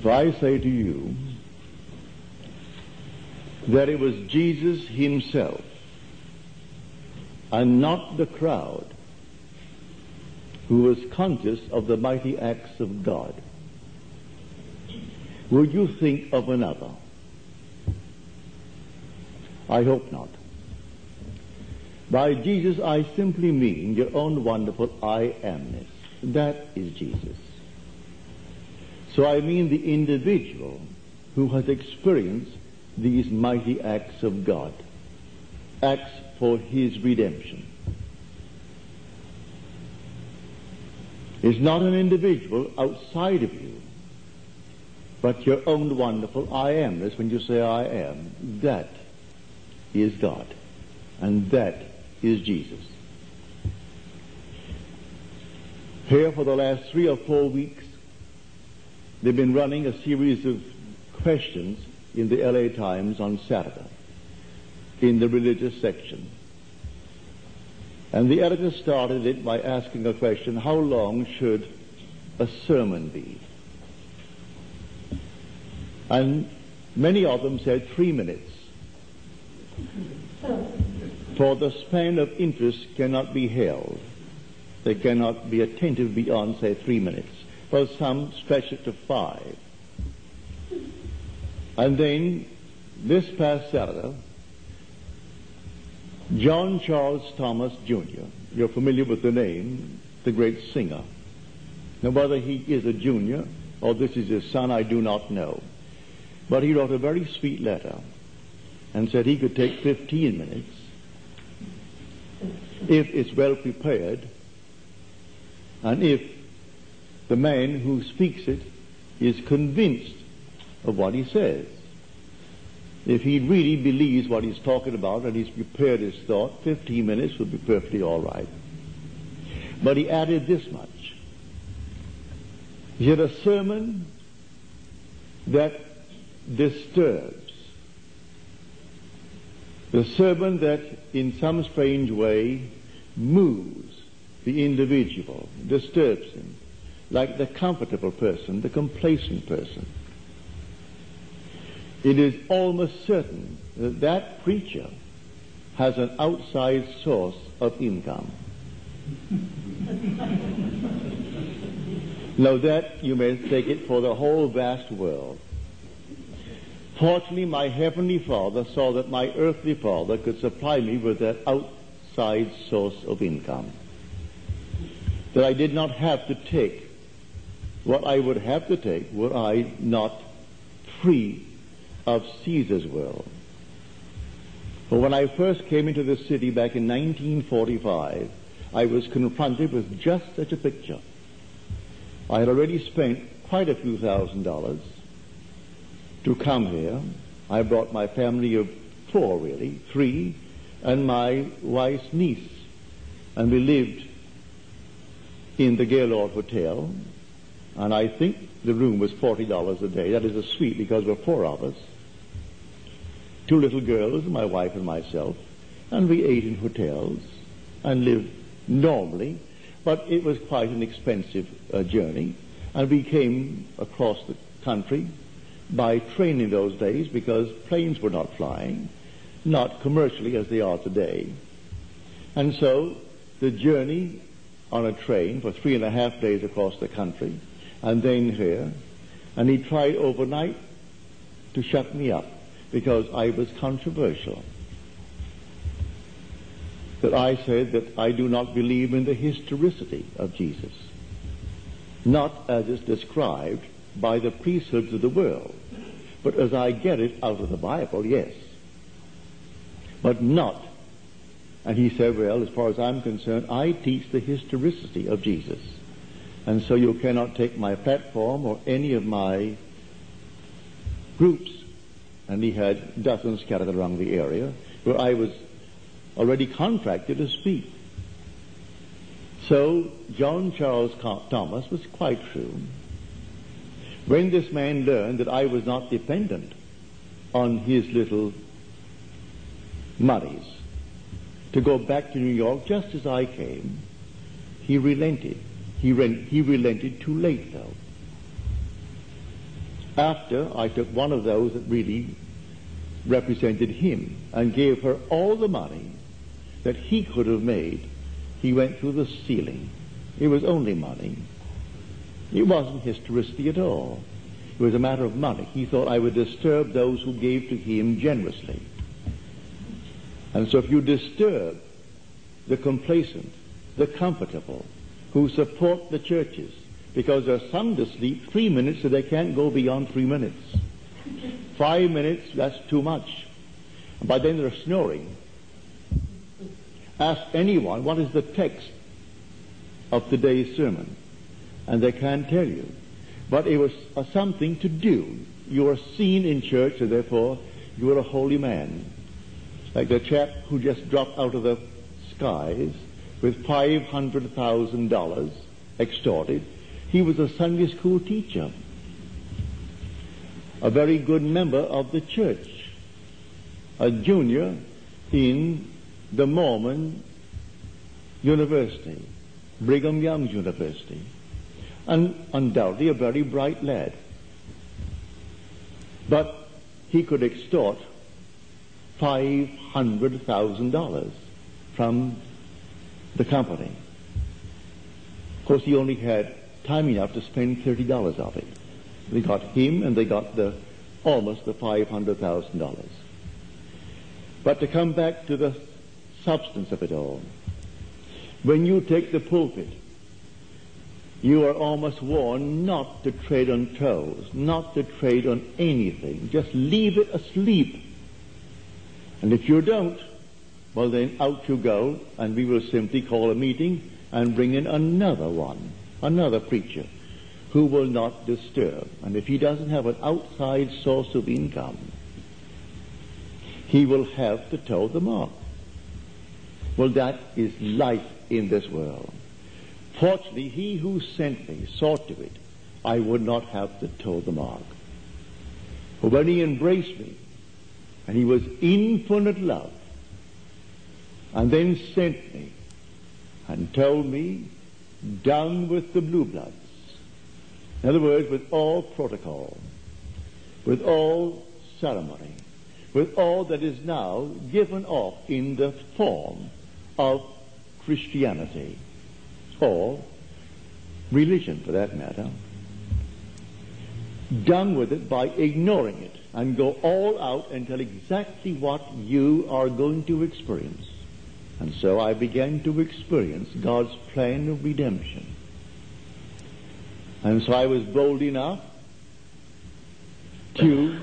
If I say to you that it was Jesus himself and not the crowd who was conscious of the mighty acts of God, would you think of another? I hope not. By Jesus, I simply mean your own wonderful I amness. That is Jesus. So I mean the individual who has experienced these mighty acts of God, acts for his redemption. It's not an individual outside of you, but your own wonderful I am. amness when you say I am. That is God. And that is Jesus. Here for the last three or four weeks, they've been running a series of questions in the LA Times on Saturday in the religious section. And the editor started it by asking a question, how long should a sermon be? And many of them said three minutes. For the span of interest cannot be held. They cannot be attentive beyond, say, three minutes. For some stretch it to five. And then, this past Saturday, John Charles Thomas Jr., you're familiar with the name, the great singer. Now, whether he is a junior or this is his son, I do not know. But he wrote a very sweet letter and said he could take 15 minutes if it's well prepared and if the man who speaks it is convinced of what he says. If he really believes what he's talking about and he's prepared his thought, 15 minutes would be perfectly all right. But he added this much. He had a sermon that disturbs. The sermon that in some strange way moves the individual, disturbs him, like the comfortable person, the complacent person. It is almost certain that that preacher has an outside source of income. now that you may take it for the whole vast world. Fortunately, my heavenly Father saw that my earthly father could supply me with that outside source of income. That I did not have to take what I would have to take were I not free of Caesar's will. But when I first came into this city back in 1945, I was confronted with just such a picture. I had already spent quite a few thousand dollars to come here. I brought my family of four, really, three, and my wife's niece. And we lived in the Gaylord Hotel, and I think the room was $40 a day. That is a suite because were four of us. Two little girls, my wife and myself, and we ate in hotels and lived normally, but it was quite an expensive uh, journey. And we came across the country by train in those days because planes were not flying, not commercially as they are today. And so the journey on a train for three and a half days across the country and then here, and he tried overnight to shut me up because I was controversial. That I said that I do not believe in the historicity of Jesus, not as is described by the priesthoods of the world, but as I get it out of the Bible, yes. But not. And he said, well, as far as I'm concerned, I teach the historicity of Jesus. And so you cannot take my platform or any of my groups. And he had dozens scattered around the area where I was already contracted to speak. So John Charles Thomas was quite true. When this man learned that I was not dependent on his little monies to go back to New York just as I came, he relented. He, he relented too late, though. After I took one of those that really represented him and gave her all the money that he could have made, he went through the ceiling. It was only money. It wasn't historicity at all. It was a matter of money. He thought I would disturb those who gave to him generously. And so if you disturb the complacent, the comfortable, who support the churches, because they're sung to sleep three minutes so they can't go beyond three minutes. Five minutes, that's too much. By then they're snoring. Ask anyone what is the text of today's sermon, and they can't tell you. But it was something to do. You are seen in church, and therefore you are a holy man. Like the chap who just dropped out of the skies with $500,000 extorted. He was a Sunday school teacher, a very good member of the church, a junior in the Mormon University, Brigham Young University, and undoubtedly a very bright lad. But he could extort $500,000 from the company. Of course, he only had time enough to spend $30 of it. They got him and they got the almost the $500,000. But to come back to the substance of it all, when you take the pulpit, you are almost warned not to tread on toes, not to tread on anything. Just leave it asleep. And if you don't, well then out you go, and we will simply call a meeting and bring in another one, another preacher, who will not disturb. And if he doesn't have an outside source of income, he will have to toe the mark. Well, that is life in this world. Fortunately, he who sent me saw to it I would not have to toe the mark. But when he embraced me, and he was infinite love, and then sent me and told me, done with the blue bloods. In other words, with all protocol, with all ceremony, with all that is now given off in the form of Christianity, or religion for that matter, done with it by ignoring it and go all out and tell exactly what you are going to experience. And so I began to experience God's plan of redemption. And so I was bold enough to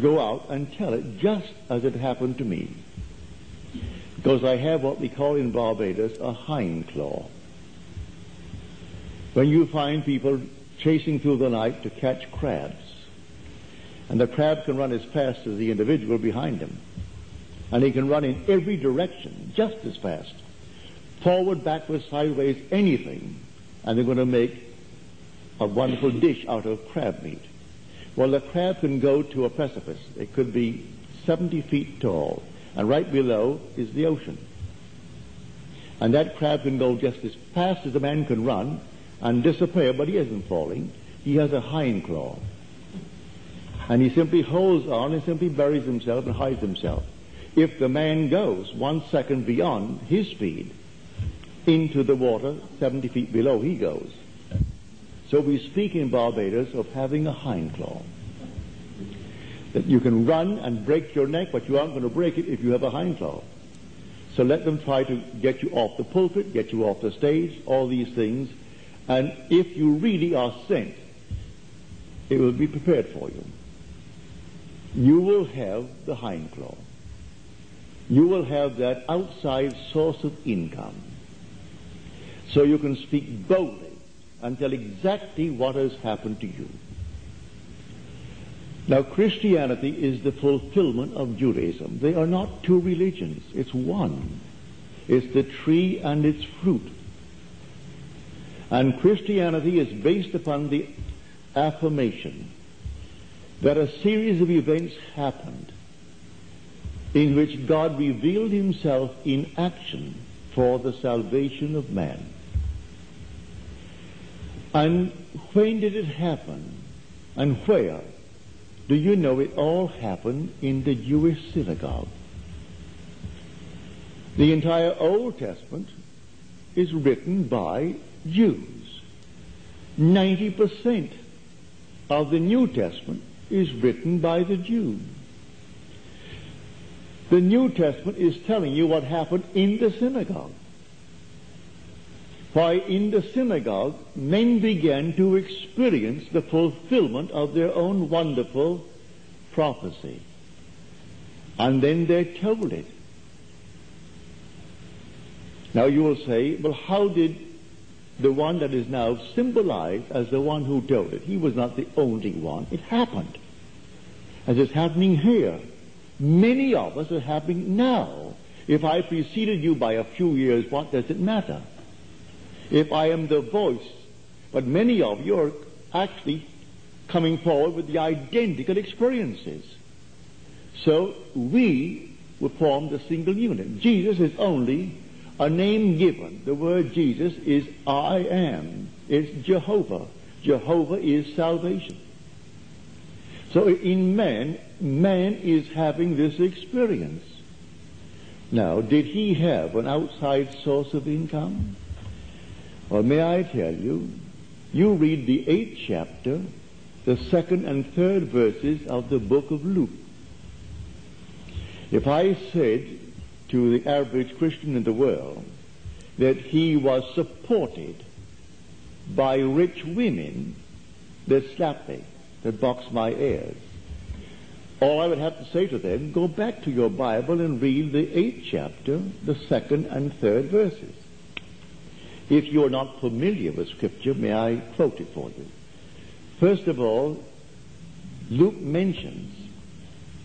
go out and tell it just as it happened to me. Because I have what we call in Barbados a hind claw. When you find people chasing through the night to catch crabs, and the crab can run as fast as the individual behind him, and he can run in every direction just as fast. Forward, backwards, sideways, anything. And they're going to make a wonderful dish out of crab meat. Well, the crab can go to a precipice. It could be 70 feet tall. And right below is the ocean. And that crab can go just as fast as a man can run and disappear, but he isn't falling. He has a hind claw. And he simply holds on and simply buries himself and hides himself if the man goes one second beyond his speed into the water 70 feet below he goes. So we speak in Barbados of having a hind claw. That you can run and break your neck, but you aren't going to break it if you have a hind claw. So let them try to get you off the pulpit, get you off the stage, all these things. And if you really are sent, it will be prepared for you. You will have the hind claw you will have that outside source of income. So you can speak boldly and tell exactly what has happened to you. Now, Christianity is the fulfillment of Judaism. They are not two religions. It's one. It's the tree and its fruit. And Christianity is based upon the affirmation that a series of events happened in which God revealed himself in action for the salvation of man. And when did it happen? And where? Do you know it all happened in the Jewish synagogue? The entire Old Testament is written by Jews. 90% of the New Testament is written by the Jews. The New Testament is telling you what happened in the synagogue. Why, in the synagogue, men began to experience the fulfillment of their own wonderful prophecy. And then they told it. Now you will say, well, how did the one that is now symbolized as the one who told it, he was not the only one. It happened. As it's happening here. Many of us are happening now. If I preceded you by a few years, what does it matter? If I am the voice, but many of you are actually coming forward with the identical experiences. So we will form the single unit. Jesus is only a name given. The word Jesus is I am. It's Jehovah. Jehovah is salvation. So in man, man is having this experience. Now, did he have an outside source of income? Well, may I tell you, you read the eighth chapter, the second and third verses of the book of Luke. If I said to the average Christian in the world that he was supported by rich women that slap me, that box my ears. All I would have to say to them, go back to your Bible and read the eighth chapter, the second and third verses. If you're not familiar with Scripture, may I quote it for you? First of all, Luke mentions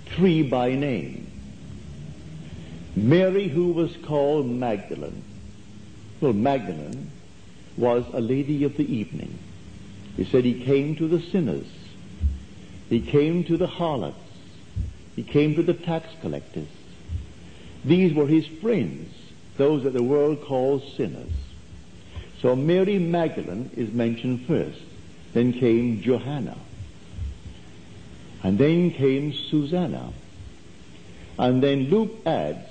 three by name. Mary, who was called Magdalene. Well, Magdalene was a lady of the evening. He said he came to the sinners. He came to the harlots. He came to the tax collectors. These were his friends, those that the world calls sinners. So Mary Magdalene is mentioned first. Then came Joanna. And then came Susanna. And then Luke adds,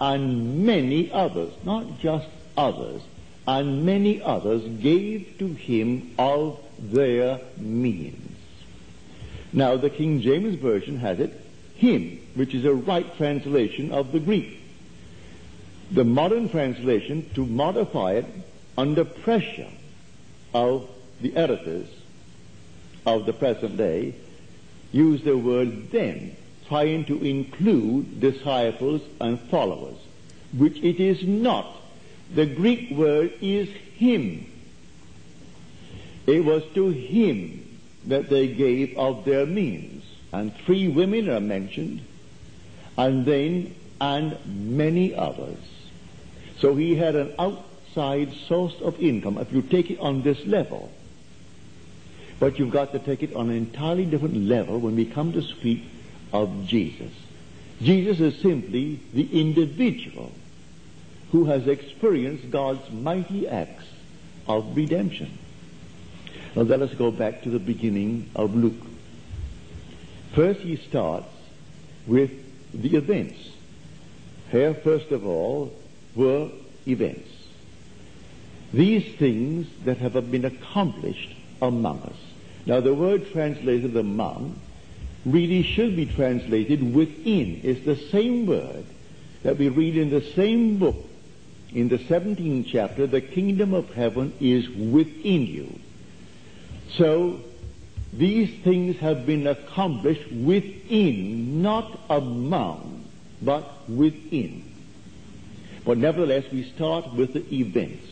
and many others, not just others, and many others gave to him of their means. Now the King James Version has it, him, which is a right translation of the Greek. The modern translation, to modify it under pressure of the editors of the present day, use the word them, trying to include disciples and followers, which it is not. The Greek word is him. It was to him that they gave of their means. And three women are mentioned, and then, and many others. So he had an outside source of income, if you take it on this level. But you've got to take it on an entirely different level when we come to speak of Jesus. Jesus is simply the individual who has experienced God's mighty acts of redemption. Now let us go back to the beginning of Luke. First he starts with the events. Here, first of all, were events. These things that have been accomplished among us. Now the word translated the among really should be translated within. It's the same word that we read in the same book in the 17th chapter, the kingdom of heaven is within you. So, these things have been accomplished within, not among, but within. But nevertheless, we start with the events.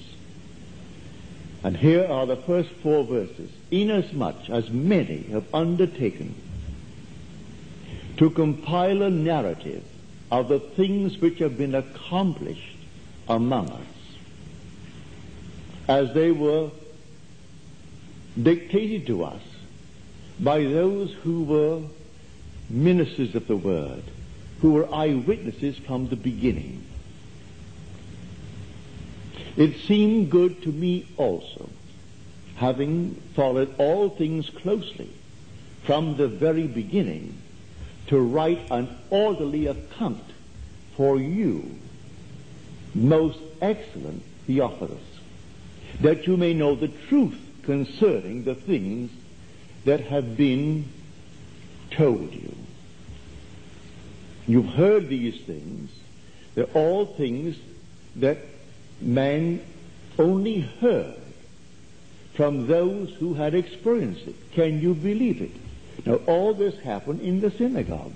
And here are the first four verses. Inasmuch as many have undertaken to compile a narrative of the things which have been accomplished among us, as they were dictated to us by those who were ministers of the word, who were eyewitnesses from the beginning. It seemed good to me also, having followed all things closely from the very beginning to write an orderly account for you, most excellent Theophilus, that you may know the truth concerning the things that have been told you. You've heard these things. They're all things that man only heard from those who had experienced it. Can you believe it? Now, all this happened in the synagogue.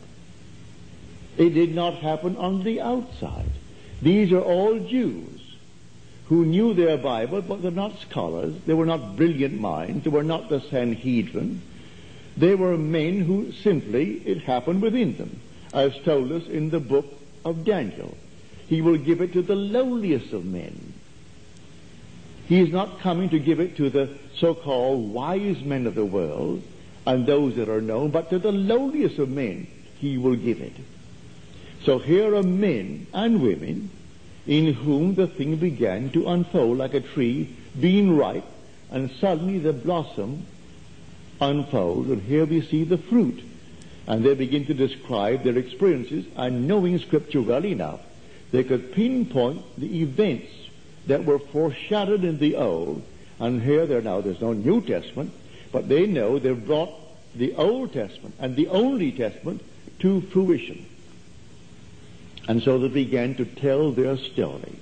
It did not happen on the outside. These are all Jews who knew their Bible, but they're not scholars. They were not brilliant minds. They were not the Sanhedrin. They were men who simply, it happened within them, as told us in the book of Daniel. He will give it to the lowliest of men. He is not coming to give it to the so-called wise men of the world and those that are known, but to the lowliest of men he will give it. So here are men and women in whom the thing began to unfold like a tree being ripe, and suddenly the blossom unfolds, and here we see the fruit. And they begin to describe their experiences, and knowing Scripture well enough, they could pinpoint the events that were foreshadowed in the Old, and here there now there's no New Testament, but they know they've brought the Old Testament and the only Testament to fruition. And so they began to tell their story.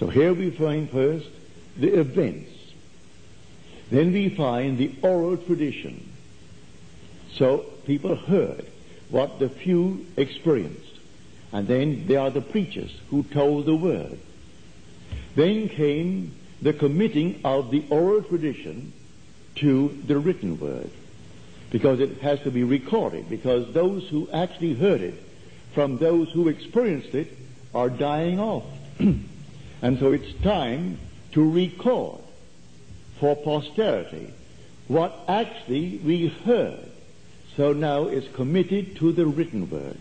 So here we find first the events. Then we find the oral tradition. So people heard what the few experienced. And then there are the preachers who told the word. Then came the committing of the oral tradition to the written word. Because it has to be recorded. Because those who actually heard it from those who experienced it are dying off. and so it's time to record for posterity what actually we heard. So now it's committed to the written word.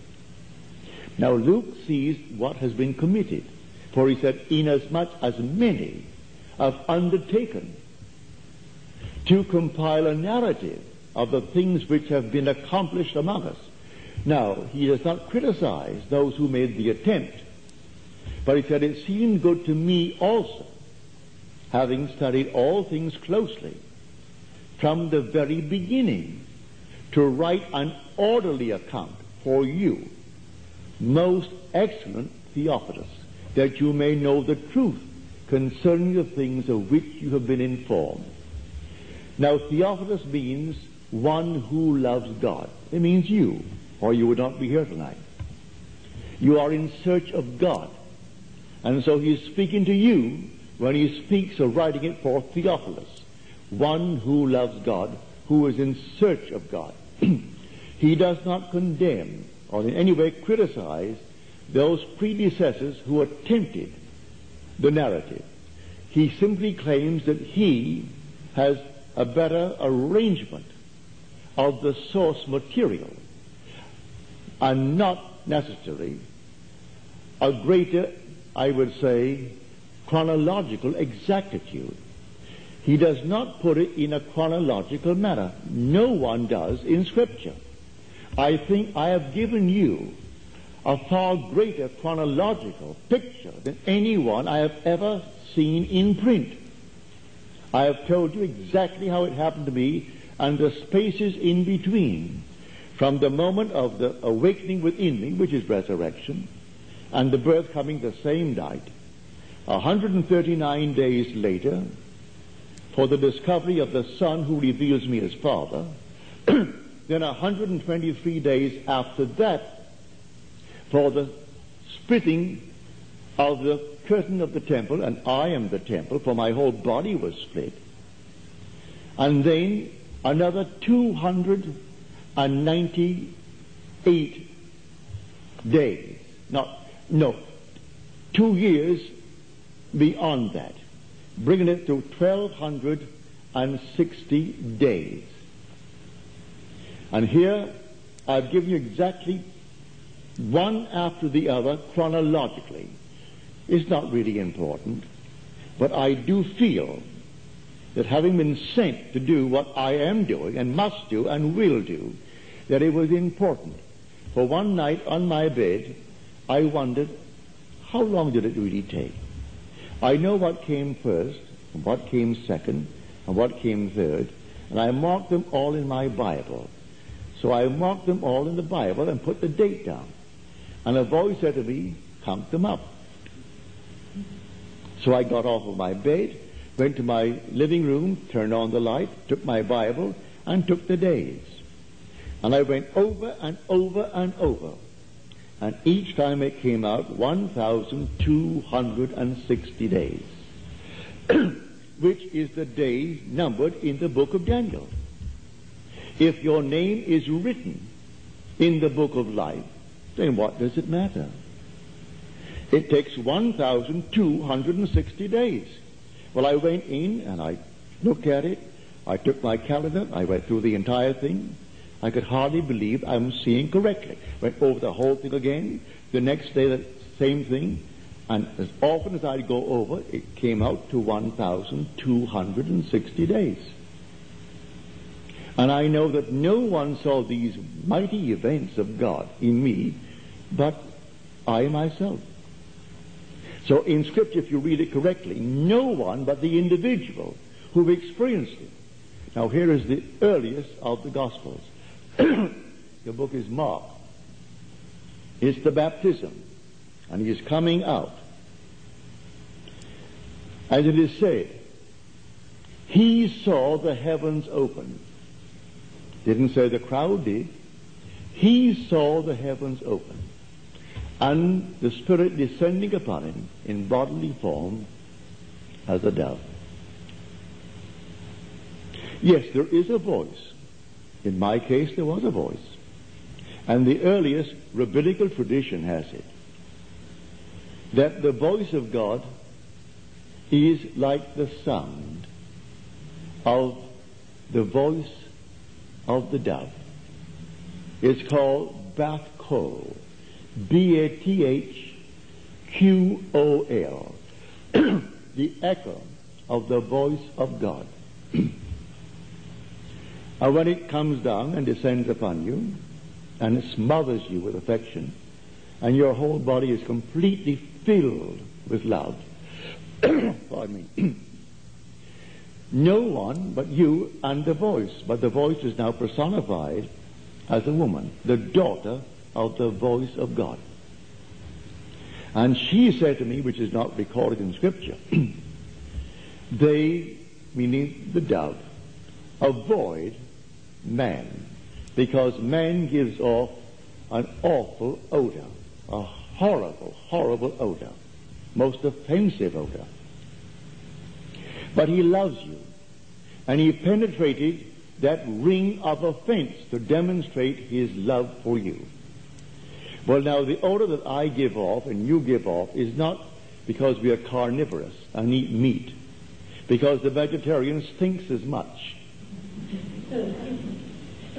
Now Luke sees what has been committed. For he said, inasmuch as many have undertaken to compile a narrative of the things which have been accomplished among us. Now, he does not criticize those who made the attempt, but he said, it seemed good to me also, having studied all things closely, from the very beginning, to write an orderly account for you, most excellent Theophilus, that you may know the truth concerning the things of which you have been informed. Now, Theophilus means one who loves God. It means you, or you would not be here tonight. You are in search of God. And so he is speaking to you when he speaks of writing it for Theophilus, one who loves God, who is in search of God. he does not condemn or in any way criticize those predecessors who attempted the narrative. He simply claims that he has a better arrangement of the source material and not necessarily a greater, I would say, chronological exactitude. He does not put it in a chronological manner. No one does in Scripture. I think I have given you a far greater chronological picture than anyone I have ever seen in print. I have told you exactly how it happened to me and the spaces in between from the moment of the awakening within me, which is resurrection, and the birth coming the same night, 139 days later, for the discovery of the Son who reveals me as Father, then 123 days after that, for the splitting of the curtain of the temple, and I am the temple, for my whole body was split. And then another 298 days. Not, no, two years beyond that, bringing it to 1260 days. And here I've given you exactly one after the other chronologically. It's not really important, but I do feel that having been sent to do what I am doing and must do and will do, that it was important. For one night on my bed, I wondered, how long did it really take? I know what came first, and what came second, and what came third, and I marked them all in my Bible. So I marked them all in the Bible and put the date down. And a voice said to me, count them up. So I got off of my bed, went to my living room, turned on the light, took my Bible, and took the days. And I went over and over and over. And each time it came out 1,260 days, which is the days numbered in the book of Daniel. If your name is written in the book of life, then what does it matter? It takes 1,260 days. Well, I went in and I looked at it. I took my calendar. I went through the entire thing. I could hardly believe I'm seeing correctly. Went over the whole thing again. The next day, the same thing. And as often as I'd go over, it came out to 1,260 days. And I know that no one saw these mighty events of God in me but I myself. So in Scripture, if you read it correctly, no one but the individual who experienced it. Now here is the earliest of the Gospels. the book is Mark. It's the baptism. And he is coming out. As it is said, he saw the heavens open. Didn't say the crowd did. He saw the heavens open and the Spirit descending upon him in bodily form as a dove. Yes, there is a voice. In my case, there was a voice. And the earliest rabbinical tradition has it that the voice of God is like the sound of the voice of the dove. It's called Bath Kol. B-A-T-H-Q-O-L. the echo of the voice of God. and when it comes down and descends upon you, and smothers you with affection, and your whole body is completely filled with love, pardon me, no one but you and the voice, but the voice is now personified as a woman, the daughter of the voice of God. And she said to me, which is not recorded in Scripture, they, meaning the dove, avoid man because man gives off an awful odor, a horrible, horrible odor, most offensive odor. But he loves you, and he penetrated that ring of offense to demonstrate his love for you. Well, now, the odor that I give off and you give off is not because we are carnivorous and eat meat, because the vegetarian stinks as much.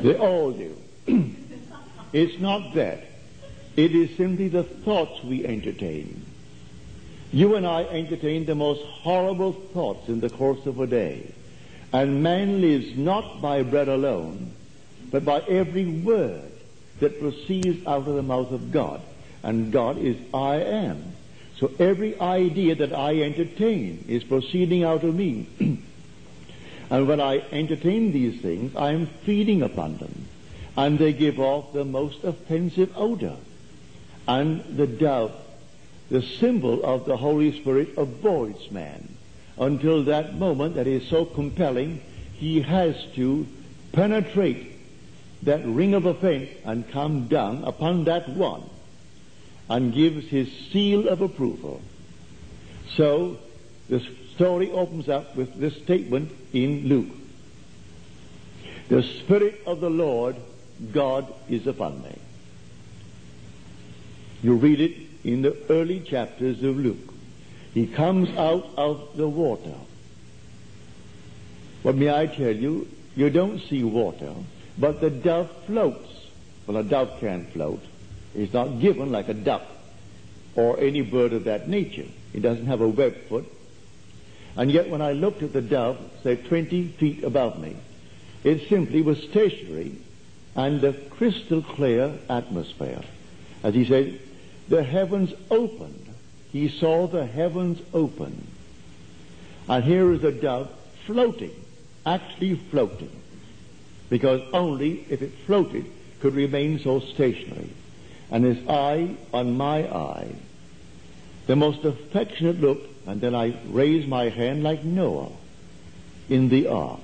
They all do. it's not that. It is simply the thoughts we entertain. You and I entertain the most horrible thoughts in the course of a day. And man lives not by bread alone, but by every word that proceeds out of the mouth of God. And God is I am. So every idea that I entertain is proceeding out of me. and when I entertain these things, I am feeding upon them. And they give off the most offensive odor. And the dove, the symbol of the Holy Spirit, avoids man. Until that moment that is so compelling, he has to penetrate that ring of offense and come down upon that one and gives his seal of approval. So the story opens up with this statement in Luke. The Spirit of the Lord God is upon me. You read it in the early chapters of Luke. He comes out of the water. But may I tell you, you don't see water but the dove floats. Well, a dove can't float. It's not given like a duck or any bird of that nature. It doesn't have a web foot. And yet when I looked at the dove, say 20 feet above me, it simply was stationary and a crystal clear atmosphere. As he said, the heavens opened. He saw the heavens open. And here is a dove floating, actually floating. Because only if it floated could remain so stationary. And his eye on my eye, the most affectionate look, and then I raised my hand like Noah in the ark.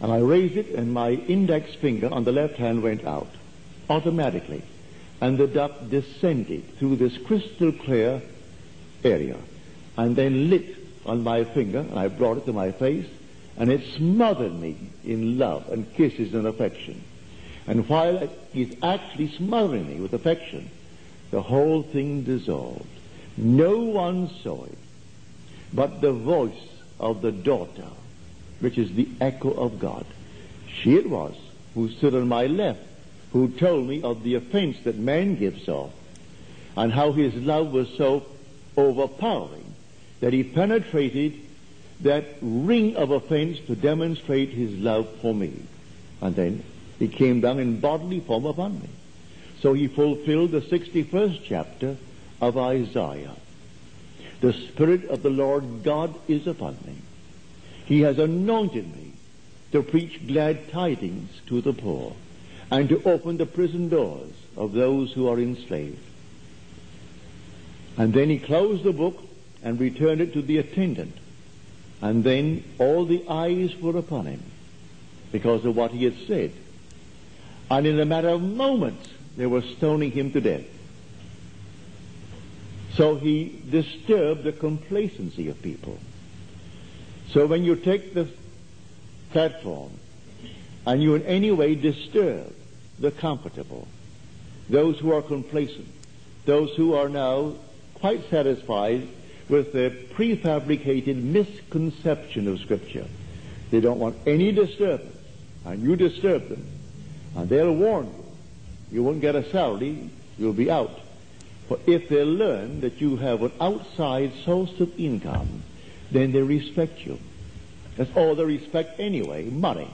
And I raised it and my index finger on the left hand went out automatically. And the duck descended through this crystal clear area and then lit on my finger and I brought it to my face and it smothered me in love and kisses and affection. And while he's actually smothering me with affection, the whole thing dissolved. No one saw it, but the voice of the daughter, which is the echo of God. She it was who stood on my left, who told me of the offense that man gives off, and how his love was so overpowering that he penetrated that ring of offense to demonstrate his love for me. And then he came down in bodily form upon me. So he fulfilled the 61st chapter of Isaiah. The Spirit of the Lord God is upon me. He has anointed me to preach glad tidings to the poor and to open the prison doors of those who are enslaved. And then he closed the book and returned it to the attendant. And then all the eyes were upon him because of what he had said. And in a matter of moments, they were stoning him to death. So he disturbed the complacency of people. So when you take the platform and you in any way disturb the comfortable, those who are complacent, those who are now quite satisfied with the prefabricated misconception of Scripture. They don't want any disturbance, and you disturb them, and they'll warn you. You won't get a salary, you'll be out. For if they learn that you have an outside source of income, then they respect you. That's all they respect anyway, money.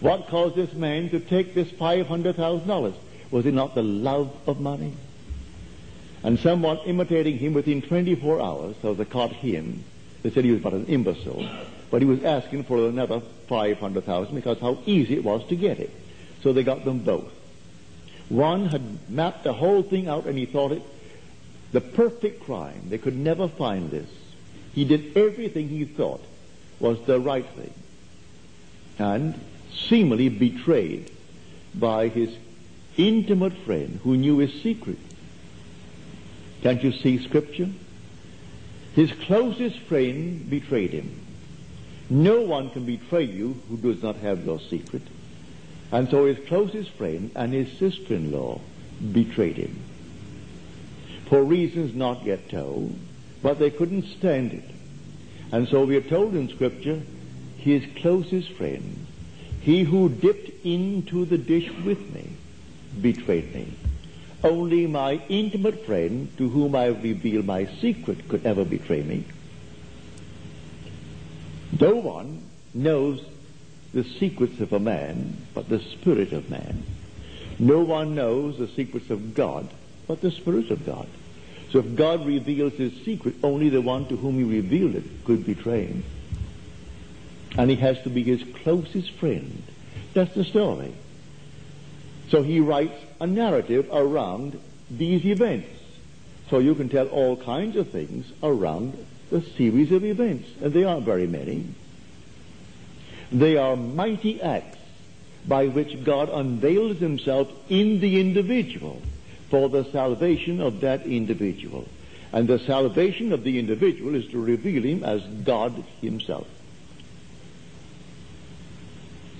What caused this man to take this $500,000? Was it not the love of money? And someone imitating him within 24 hours, so they caught him. They said he was but an imbecile. But he was asking for another 500,000 because how easy it was to get it. So they got them both. One had mapped the whole thing out and he thought it the perfect crime. They could never find this. He did everything he thought was the right thing. And seemingly betrayed by his intimate friend who knew his secret. Can't you see scripture? His closest friend betrayed him. No one can betray you who does not have your secret. And so his closest friend and his sister-in-law betrayed him. For reasons not yet told, but they couldn't stand it. And so we are told in scripture, his closest friend, he who dipped into the dish with me, betrayed me. Only my intimate friend, to whom I have revealed my secret, could ever betray me. No one knows the secrets of a man but the spirit of man. No one knows the secrets of God but the spirit of God. So if God reveals his secret, only the one to whom he revealed it could betray him. And he has to be his closest friend. That's the story. So he writes a narrative around these events. So you can tell all kinds of things around the series of events. And they aren't very many. They are mighty acts by which God unveils himself in the individual for the salvation of that individual. And the salvation of the individual is to reveal him as God himself.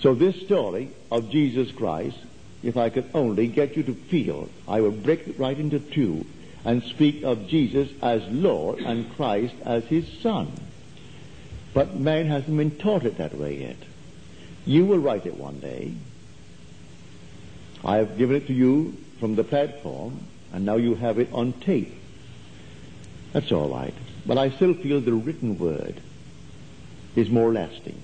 So this story of Jesus Christ, if I could only get you to feel, I would break it right into two and speak of Jesus as Lord and Christ as his Son. But man hasn't been taught it that way yet. You will write it one day. I have given it to you from the platform, and now you have it on tape. That's all right. But I still feel the written word is more lasting.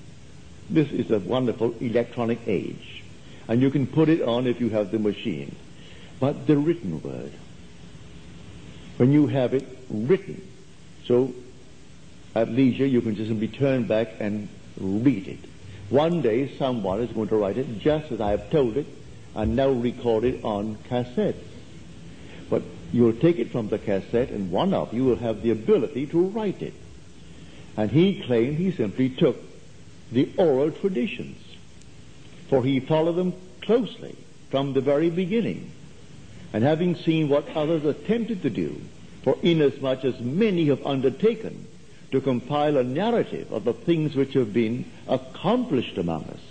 This is a wonderful electronic age. And you can put it on if you have the machine. But the written word, when you have it written, so at leisure you can just simply turn back and read it. One day someone is going to write it just as I have told it and now record it on cassette. But you'll take it from the cassette and one of you will have the ability to write it. And he claimed he simply took the oral traditions, for he followed them closely from the very beginning. And having seen what others attempted to do, for inasmuch as many have undertaken to compile a narrative of the things which have been accomplished among us,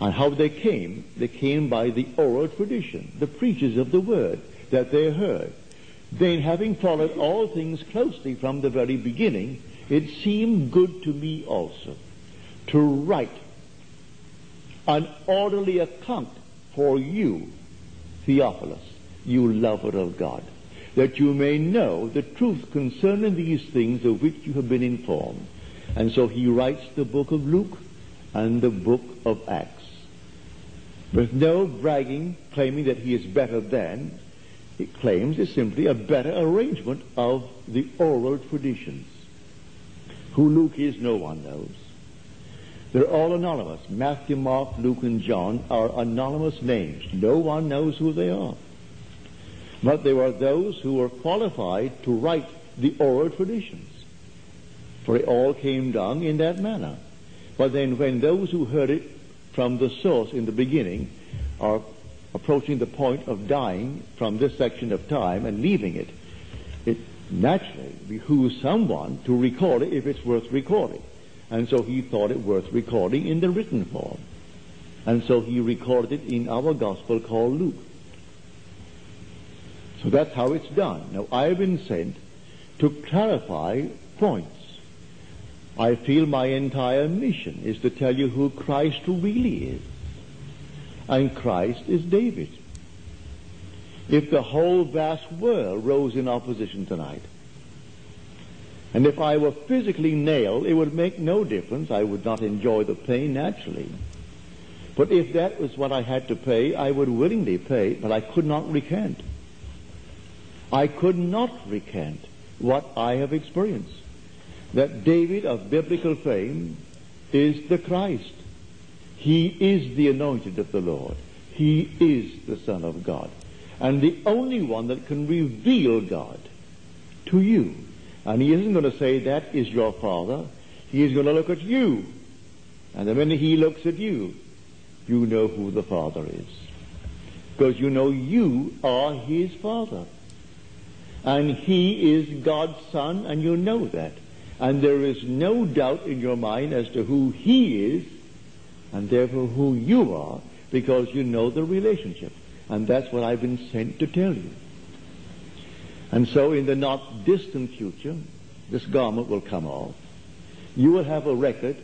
and how they came, they came by the oral tradition, the preachers of the word that they heard. Then having followed all things closely from the very beginning, it seemed good to me also to write an orderly account for you, Theophilus, you lover of God, that you may know the truth concerning these things of which you have been informed. And so he writes the book of Luke and the book of Acts. With no bragging, claiming that he is better than, he claims is simply a better arrangement of the oral traditions. Who Luke is, no one knows. They're all anonymous. Matthew, Mark, Luke, and John are anonymous names. No one knows who they are. But there were those who were qualified to write the oral traditions. For it all came down in that manner. But then when those who heard it from the source in the beginning are approaching the point of dying from this section of time and leaving it, it naturally behooves someone to record it if it's worth recording. And so he thought it worth recording in the written form. And so he recorded it in our gospel called Luke. So that's how it's done. Now I've been sent to clarify points. I feel my entire mission is to tell you who Christ really is. And Christ is David. If the whole vast world rose in opposition tonight, and if I were physically nailed, it would make no difference. I would not enjoy the pain naturally. But if that was what I had to pay, I would willingly pay, but I could not recant. I could not recant what I have experienced that David of biblical fame is the Christ. He is the anointed of the Lord. He is the Son of God. And the only one that can reveal God to you. And he isn't going to say, that is your Father. He is going to look at you. And the minute he looks at you, you know who the Father is. Because you know you are his Father. And he is God's Son, and you know that. And there is no doubt in your mind as to who he is and therefore who you are because you know the relationship. And that's what I've been sent to tell you. And so in the not distant future, this garment will come off. You will have a record.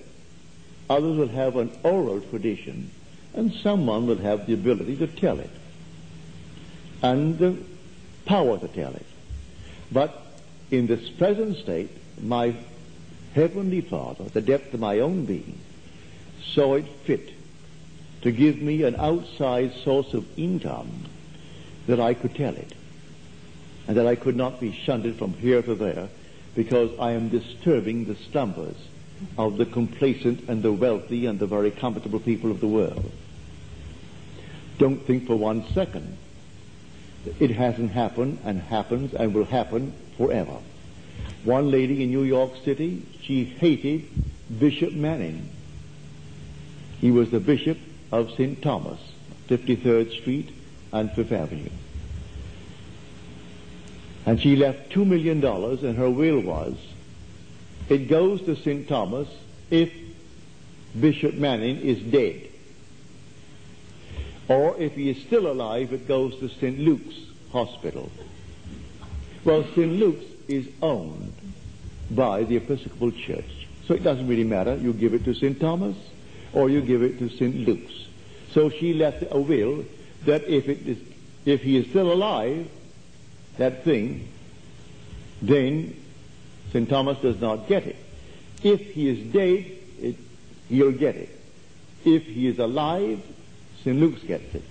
Others will have an oral tradition. And someone will have the ability to tell it. And the power to tell it. But in this present state, my Heavenly Father, the depth of my own being, saw it fit to give me an outside source of income that I could tell it and that I could not be shunted from here to there because I am disturbing the slumbers of the complacent and the wealthy and the very comfortable people of the world. Don't think for one second it hasn't happened and happens and will happen forever. One lady in New York City, she hated Bishop Manning. He was the bishop of St. Thomas, 53rd Street and Fifth Avenue. And she left $2 million and her will was, it goes to St. Thomas if Bishop Manning is dead. Or if he is still alive, it goes to St. Luke's Hospital. Well, St. Luke's is owned by the Episcopal Church. So it doesn't really matter. You give it to St. Thomas or you give it to St. Luke's. So she left a will that if it is, if he is still alive, that thing then St. Thomas does not get it. If he is dead, it, he'll get it. If he is alive, St. Luke's gets it.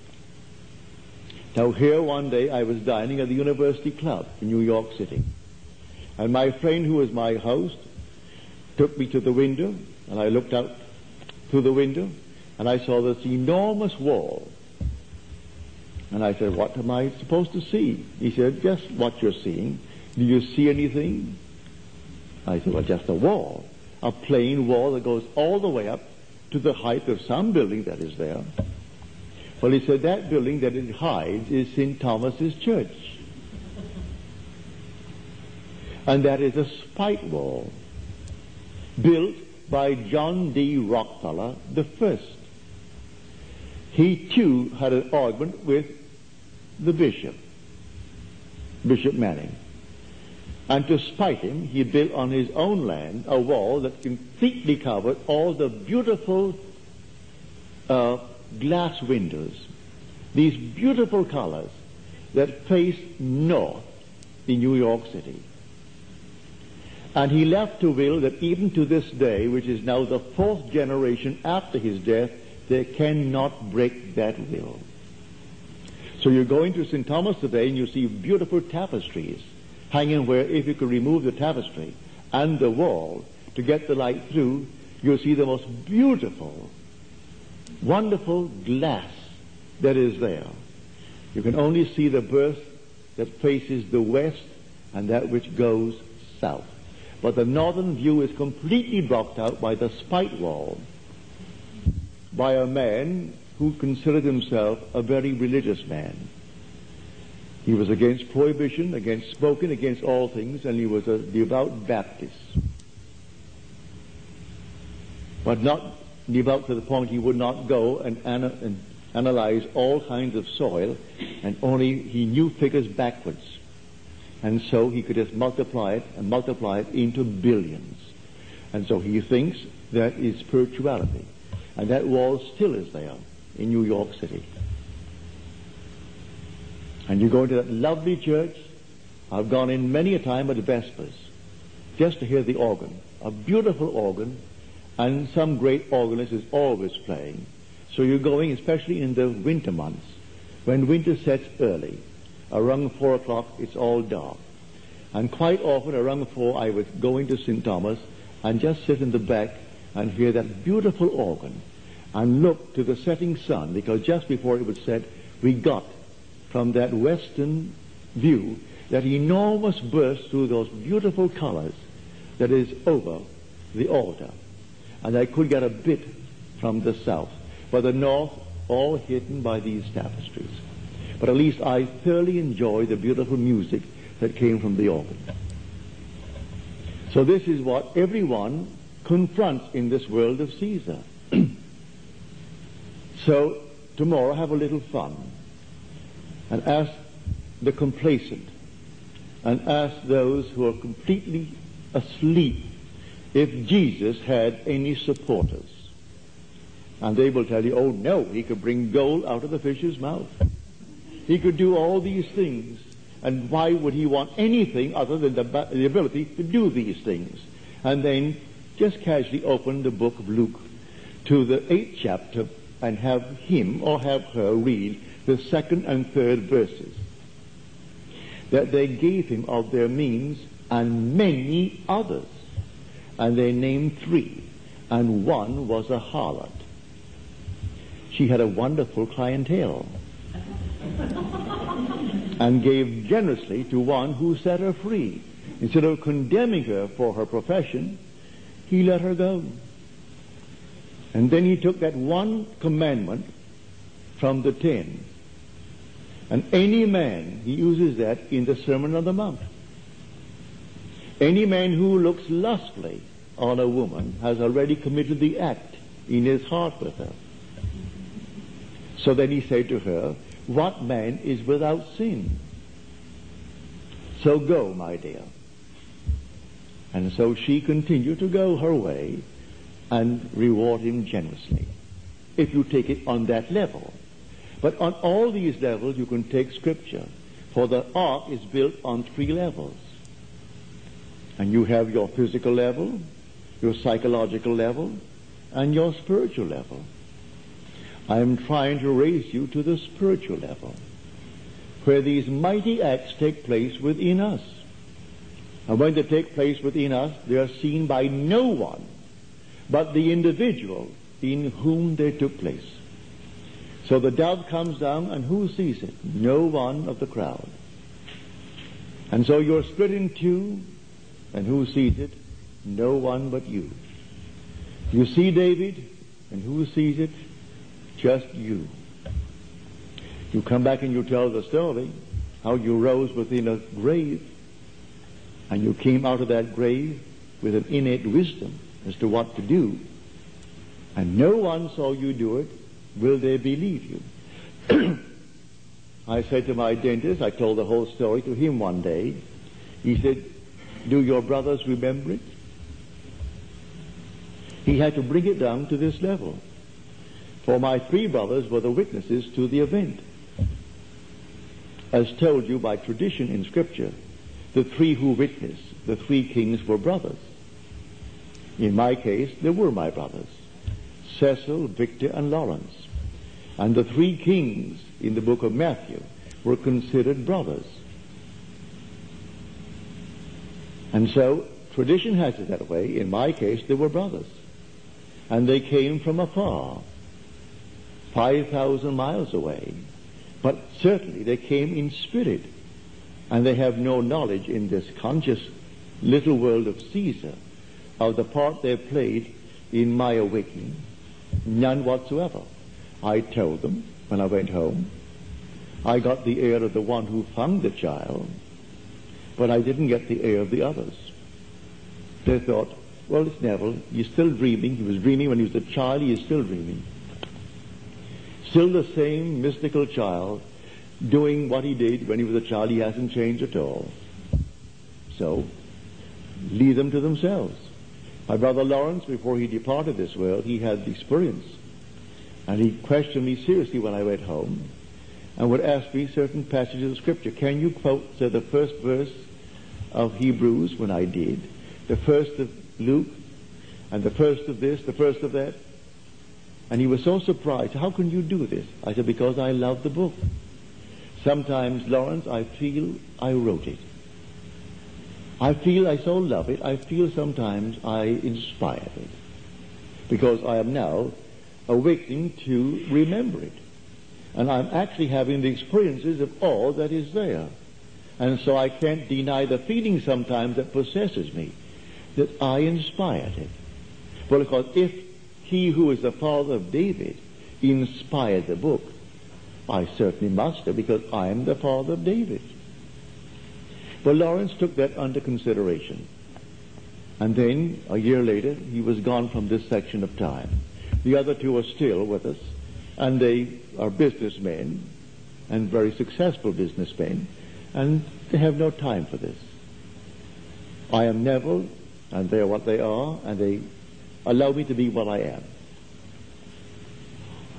Now here one day I was dining at the University Club in New York City. And my friend who was my host took me to the window and I looked out through the window and I saw this enormous wall. And I said, what am I supposed to see? He said, just what you're seeing. Do you see anything? I said, well, just a wall. A plain wall that goes all the way up to the height of some building that is there. Well, he said that building that it hides is St. Thomas's church. And that is a spite wall built by John D. Rockefeller the first. He too had an argument with the bishop, Bishop Manning. And to spite him, he built on his own land a wall that completely covered all the beautiful uh, glass windows, these beautiful colors that face north in New York City. And he left to will that even to this day, which is now the fourth generation after his death, they cannot break that will. So you're going to St. Thomas today and you see beautiful tapestries hanging where if you could remove the tapestry and the wall to get the light through, you'll see the most beautiful, wonderful glass that is there. You can only see the berth that faces the west and that which goes south. But the northern view is completely blocked out by the spite wall by a man who considered himself a very religious man. He was against prohibition, against smoking, against all things, and he was a devout Baptist. But not devout to the point he would not go and, ana- and analyze all kinds of soil, and only he knew figures backwards. And so he could just multiply it and multiply it into billions. And so he thinks that is spirituality. And that wall still is there in New York City. And you go into that lovely church. I've gone in many a time at Vespers just to hear the organ. A beautiful organ, and some great organist is always playing. So you're going, especially in the winter months, when winter sets early. Around four o'clock, it's all dark. And quite often, around four, I would go into St. Thomas and just sit in the back and hear that beautiful organ and look to the setting sun because just before it would set, we got from that western view that enormous burst through those beautiful colors that is over the altar. And I could get a bit from the south, but the north all hidden by these tapestries. But at least I thoroughly enjoyed the beautiful music that came from the organ. So this is what everyone confronts in this world of Caesar. so tomorrow have a little fun and ask the complacent and ask those who are completely asleep if Jesus had any supporters. And they will tell you, oh no, he could bring gold out of the fish's mouth. He could do all these things. And why would he want anything other than the, the ability to do these things? And then just casually open the book of Luke to the eighth chapter and have him or have her read the second and third verses. That they gave him of their means and many others. And they named three. And one was a harlot. She had a wonderful clientele. and gave generously to one who set her free. Instead of condemning her for her profession, he let her go. And then he took that one commandment from the ten and any man, he uses that in the Sermon on the Mount. Any man who looks lustfully on a woman has already committed the act in his heart with her. So then he said to her, What man is without sin? So go, my dear. And so she continued to go her way and reward him generously. If you take it on that level. But on all these levels, you can take scripture. For the ark is built on three levels. And you have your physical level, your psychological level, and your spiritual level. I am trying to raise you to the spiritual level, where these mighty acts take place within us. And when they take place within us, they are seen by no one but the individual in whom they took place. So the dove comes down, and who sees it? No one of the crowd. And so you're split in two, and who sees it? No one but you. You see David, and who sees it? Just you. You come back and you tell the story how you rose within a grave, and you came out of that grave with an innate wisdom as to what to do. And no one saw you do it. Will they believe you? I said to my dentist, I told the whole story to him one day. He said, Do your brothers remember it? He had to bring it down to this level. For my three brothers were the witnesses to the event. As told you by tradition in Scripture, the three who witnessed, the three kings were brothers. In my case, they were my brothers, Cecil, Victor, and Lawrence. And the three kings in the book of Matthew were considered brothers. And so, tradition has it that way. In my case, they were brothers. And they came from afar, 5,000 miles away. But certainly they came in spirit. And they have no knowledge in this conscious little world of Caesar of the part they played in my awakening. None whatsoever. I told them when I went home. I got the ear of the one who found the child, but I didn't get the ear of the others. They thought, well, it's Neville. He's still dreaming. He was dreaming when he was a child. He is still dreaming. Still the same mystical child doing what he did when he was a child. He hasn't changed at all. So, leave them to themselves. My brother Lawrence, before he departed this world, he had the experience. And he questioned me seriously when I went home and would ask me certain passages of Scripture. Can you quote say, the first verse of Hebrews when I did, the first of Luke, and the first of this, the first of that? And he was so surprised. How can you do this? I said, because I love the book. Sometimes, Lawrence, I feel I wrote it. I feel I so love it, I feel sometimes I inspire it. Because I am now awakening to remember it. And I'm actually having the experiences of all that is there. And so I can't deny the feeling sometimes that possesses me, that I inspired it. Well, because if he who is the father of David inspired the book, I certainly must have, because I am the father of David. Well, Lawrence took that under consideration. And then, a year later, he was gone from this section of time. The other two are still with us, and they are businessmen, and very successful businessmen, and they have no time for this. I am Neville, and they are what they are, and they allow me to be what I am.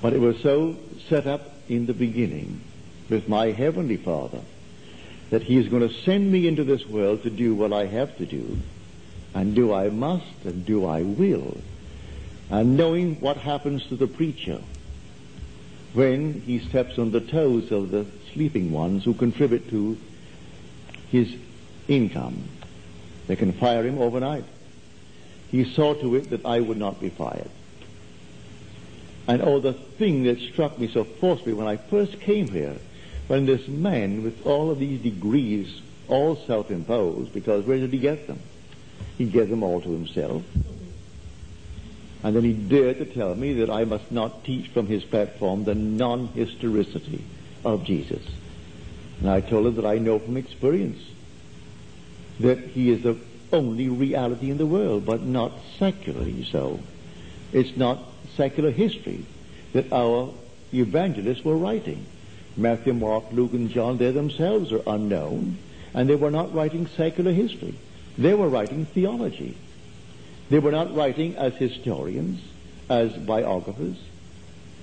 But it was so set up in the beginning with my Heavenly Father that He is going to send me into this world to do what I have to do, and do I must, and do I will. And knowing what happens to the preacher when he steps on the toes of the sleeping ones who contribute to his income. They can fire him overnight. He saw to it that I would not be fired. And oh, the thing that struck me so forcefully when I first came here when this man with all of these degrees, all self-imposed, because where did he get them? He gave them all to himself. And then he dared to tell me that I must not teach from his platform the non-historicity of Jesus. And I told him that I know from experience that he is the only reality in the world, but not secularly so. It's not secular history that our evangelists were writing. Matthew, Mark, Luke, and John, they themselves are unknown, and they were not writing secular history. They were writing theology. They were not writing as historians, as biographers.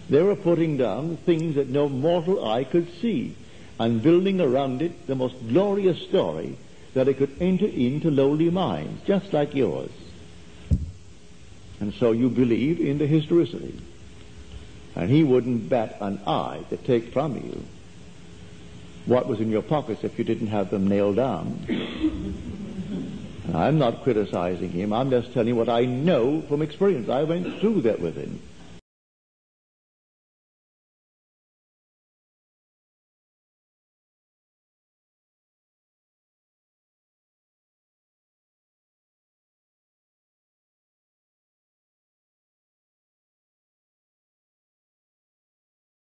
They were putting down things that no mortal eye could see and building around it the most glorious story that it could enter into lowly minds, just like yours. And so you believe in the historicity. And he wouldn't bat an eye to take from you what was in your pockets if you didn't have them nailed down. I'm not criticizing him. I'm just telling you what I know from experience. I went through that with him.